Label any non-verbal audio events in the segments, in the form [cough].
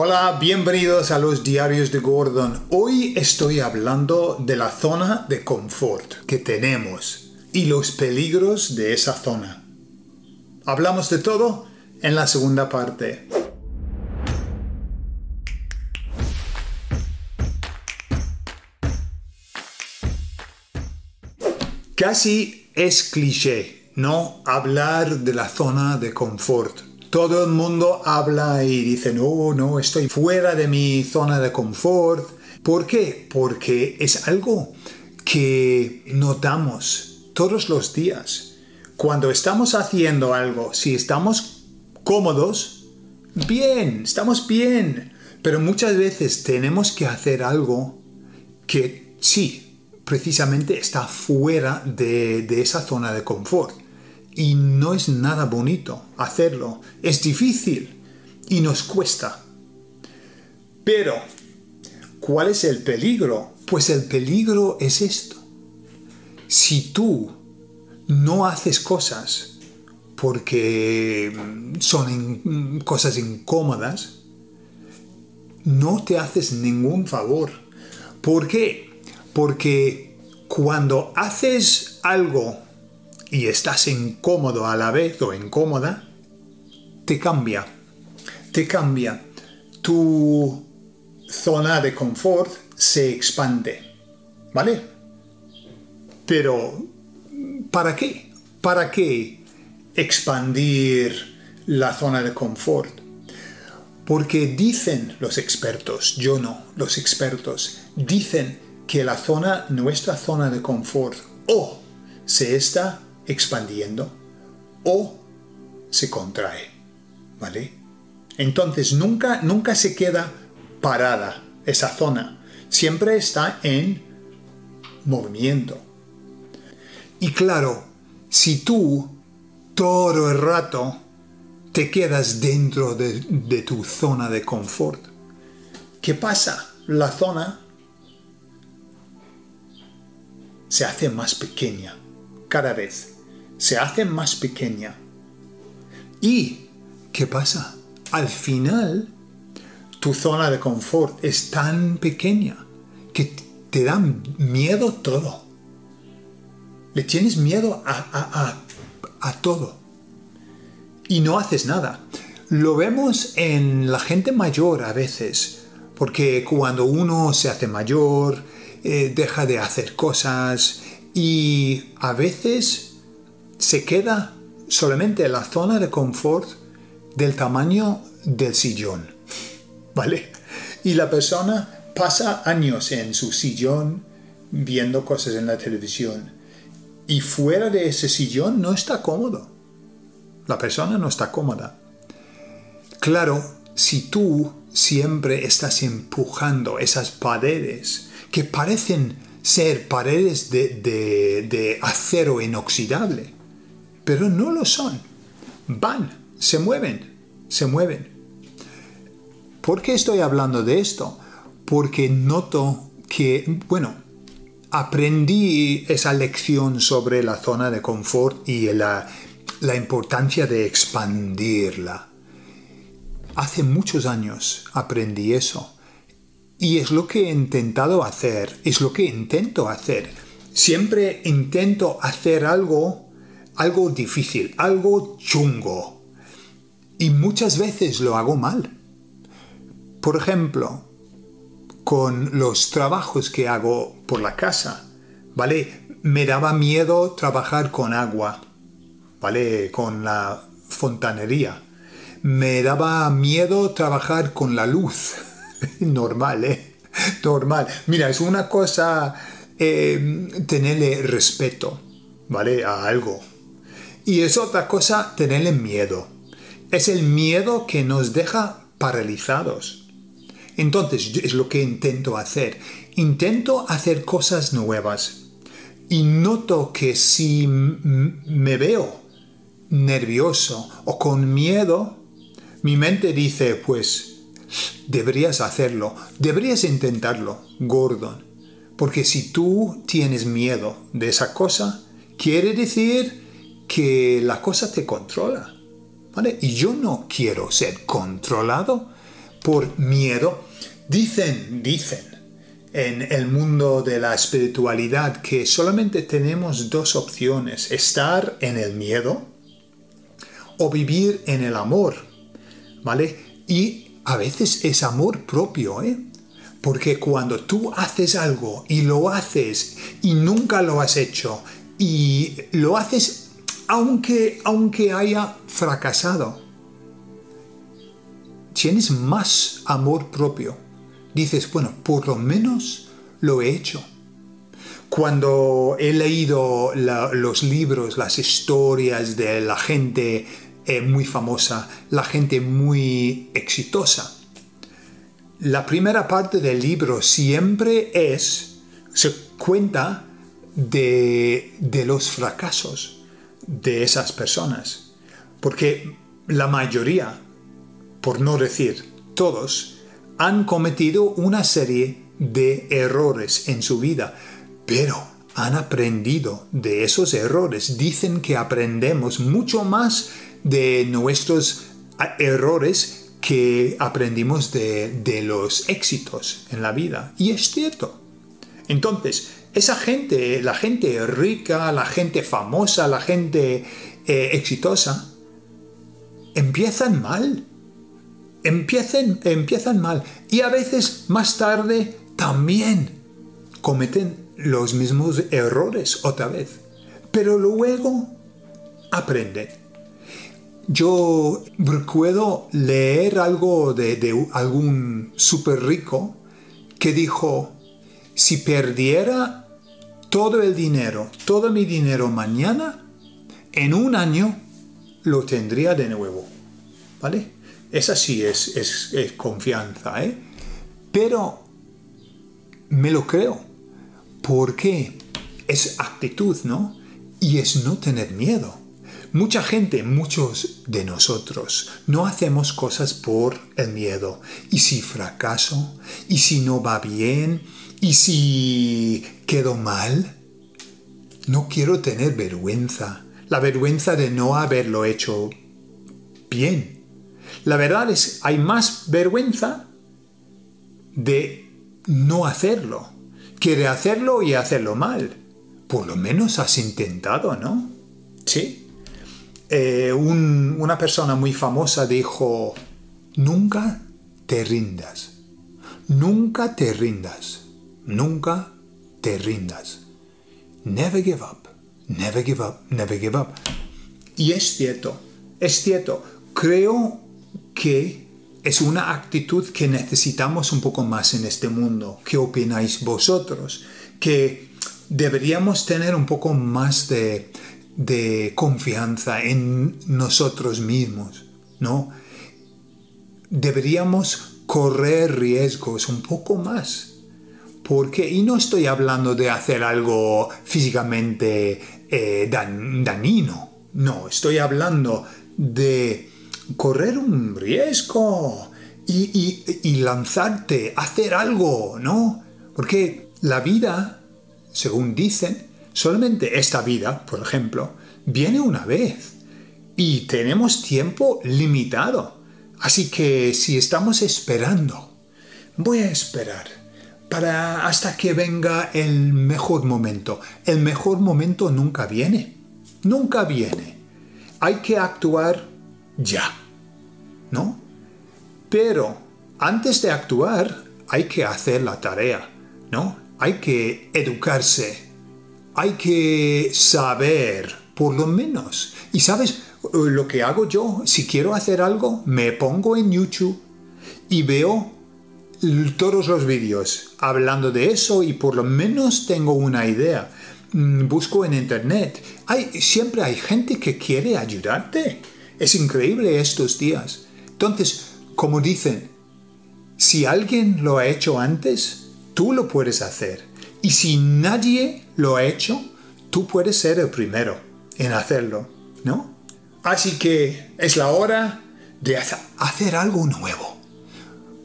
Hola, bienvenidos a los diarios de Gordon. Hoy estoy hablando de la zona de confort que tenemos y los peligros de esa zona. Hablamos de todo en la segunda parte. Casi es cliché, ¿no? Hablar de la zona de confort todo el mundo habla y dice, no, no, estoy fuera de mi zona de confort. ¿Por qué? Porque es algo que notamos todos los días. Cuando estamos haciendo algo, si estamos cómodos, bien, estamos bien. Pero muchas veces tenemos que hacer algo que sí, precisamente está fuera de, de esa zona de confort y no es nada bonito hacerlo. Es difícil y nos cuesta. Pero, ¿cuál es el peligro? Pues el peligro es esto. Si tú no haces cosas porque son cosas incómodas, no te haces ningún favor. ¿Por qué? Porque cuando haces algo y estás incómodo a la vez o incómoda, te cambia. Te cambia. Tu zona de confort se expande. ¿Vale? Pero, ¿para qué? ¿Para qué expandir la zona de confort? Porque dicen los expertos, yo no, los expertos, dicen que la zona, nuestra zona de confort, o se está expandiendo o se contrae. ¿Vale? Entonces nunca, nunca se queda parada esa zona. Siempre está en movimiento. Y claro, si tú todo el rato te quedas dentro de, de tu zona de confort, ¿qué pasa? La zona se hace más pequeña cada vez se hace más pequeña. ¿Y qué pasa? Al final, tu zona de confort es tan pequeña que te da miedo todo. Le tienes miedo a, a todo. Y no haces nada. Lo vemos en la gente mayor a veces, porque cuando uno se hace mayor, eh, deja de hacer cosas y a veces se queda solamente en la zona de confort del tamaño del sillón. ¿Vale? Y la persona pasa años en su sillón viendo cosas en la televisión. Y fuera de ese sillón no está cómodo. La persona no está cómoda. Claro, si tú siempre estás empujando esas paredes que parecen ser paredes de, de acero inoxidable, pero no lo son. Van, se mueven, se mueven. ¿Por qué estoy hablando de esto? Porque noto que, bueno, aprendí esa lección sobre la zona de confort y la, la importancia de expandirla. Hace muchos años aprendí eso. Y es lo que he intentado hacer, es lo que intento hacer. Siempre intento hacer algo algo difícil, algo chungo. Y muchas veces lo hago mal. Por ejemplo, con los trabajos que hago por la casa, ¿vale? Me daba miedo trabajar con agua, ¿vale? Con la fontanería. Me daba miedo trabajar con la luz. [laughs] Normal, ¿eh? Normal. Mira, es una cosa eh, tenerle respeto, ¿vale? A algo. Y es otra cosa tenerle miedo. Es el miedo que nos deja paralizados. Entonces, es lo que intento hacer. Intento hacer cosas nuevas. Y noto que si me veo nervioso o con miedo, mi mente dice, pues, deberías hacerlo, deberías intentarlo, Gordon. Porque si tú tienes miedo de esa cosa, quiere decir que la cosa te controla. ¿vale? Y yo no quiero ser controlado por miedo. Dicen, dicen en el mundo de la espiritualidad que solamente tenemos dos opciones, estar en el miedo o vivir en el amor, ¿vale? Y a veces es amor propio, ¿eh? Porque cuando tú haces algo y lo haces y nunca lo has hecho y lo haces aunque, aunque haya fracasado, tienes más amor propio. Dices, bueno, por lo menos lo he hecho. Cuando he leído los libros, las historias de la gente eh, muy famosa, la gente muy exitosa, la primera parte del libro siempre es, se cuenta de, de los fracasos de esas personas. Porque la mayoría, por no decir todos, han cometido una serie de errores en su vida, pero han aprendido de esos errores. Dicen que aprendemos mucho más de nuestros errores que aprendimos de, los éxitos en la vida. Y es cierto. Entonces, esa gente, la gente rica, la gente famosa, la gente eh, exitosa, empiezan mal. Empiezan, empiezan mal. Y a veces más tarde también cometen los mismos errores otra vez. Pero luego aprenden yo recuerdo leer algo de, algún súper rico que dijo, si perdiera todo el dinero, todo mi dinero mañana, en un año lo tendría de nuevo. ¿Vale? Esa sí es, es, confianza, ¿eh? Pero me lo creo. porque Es actitud, ¿no? Y es no tener miedo. Mucha gente, muchos de nosotros, no hacemos cosas por el miedo. ¿Y si fracaso? ¿Y si no va bien? ¿Y si quedo mal? No quiero tener vergüenza, la vergüenza de no haberlo hecho bien. La verdad es, hay más vergüenza de no hacerlo que de hacerlo y hacerlo mal. Por lo menos has intentado, ¿no? Sí. Eh, una persona muy famosa dijo, nunca te rindas, nunca te rindas, nunca te rindas. Never give up, never give up, never give up. Y es cierto, es cierto, creo que es una actitud que necesitamos un poco más en este mundo. ¿Qué opináis vosotros? Que deberíamos tener un poco más de, de confianza en nosotros mismos, ¿no? Deberíamos correr riesgos un poco más. Porque, y no estoy hablando de hacer algo físicamente eh, dañino, no, estoy hablando de correr un riesgo y, y lanzarte, hacer algo, ¿no? Porque la vida, según dicen, Solamente esta vida, por ejemplo, viene una vez y tenemos tiempo limitado. Así que si estamos esperando, voy a esperar para hasta que venga el mejor momento. El mejor momento nunca viene. Nunca viene. Hay que actuar ya. ¿No? Pero antes de actuar hay que hacer la tarea, ¿no? Hay que educarse hay que saber, por lo menos. Y sabes, lo que hago yo, si quiero hacer algo, me pongo en YouTube y veo todos los vídeos hablando de eso y por lo menos tengo una idea. Mm, busco en internet. Hay, siempre hay gente que quiere ayudarte. Es increíble estos días. Entonces, como dicen, si alguien lo ha hecho antes, tú lo puedes hacer. Y si nadie lo ha hecho, tú puedes ser el primero en hacerlo, ¿no? Así que es la hora de hacer algo nuevo.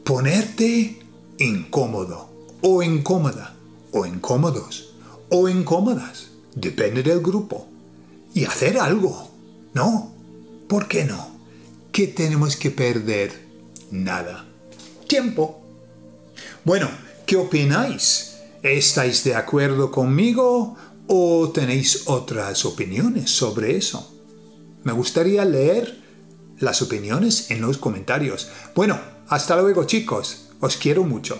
Ponerte incómodo o incómoda o incómodos o incómodas. Depende del grupo. Y hacer algo, ¿no? ¿Por qué no? ¿Qué tenemos que perder? Nada. tiempo. Bueno, ¿qué opináis? ¿Estáis de acuerdo conmigo o tenéis otras opiniones sobre eso? Me gustaría leer las opiniones en los comentarios. Bueno, hasta luego chicos, os quiero mucho.